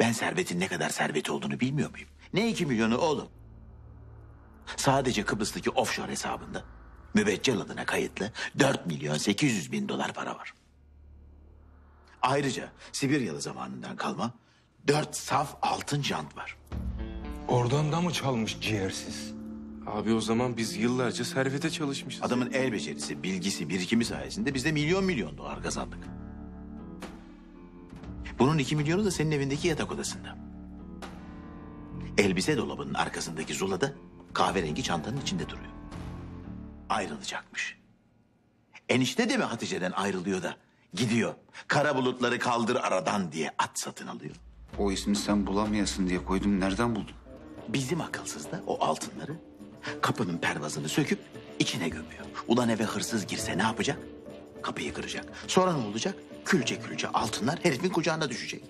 Ben servetin ne kadar serveti olduğunu bilmiyor muyum? Ne iki milyonu oğlum? Sadece Kıbrıs'taki offshore hesabında mübeccel adına kayıtlı 4 milyon 800 bin dolar para var. Ayrıca Sibiryalı zamanından kalma dört saf altın jant var. Oradan da mı çalmış ciğersiz? Abi o zaman biz yıllarca servete çalışmışız. Adamın el becerisi, bilgisi, birikimi sayesinde biz de milyon milyon dolar kazandık. Bunun iki milyonu da senin evindeki yatak odasında. Elbise dolabının arkasındaki zulada kahverengi çantanın içinde duruyor. Ayrılacakmış. Enişte de mi Hatice'den ayrılıyor da gidiyor. Kara bulutları kaldır aradan diye at satın alıyor. O ismi sen bulamayasın diye koydum. Nereden buldun? Bizim akılsız da o altınları kapının pervazını söküp içine gömüyor. Ulan eve hırsız girse ne yapacak? Kapıyı kıracak. Sonra ne olacak? Külçe külçe altınlar herifin kucağına düşecek.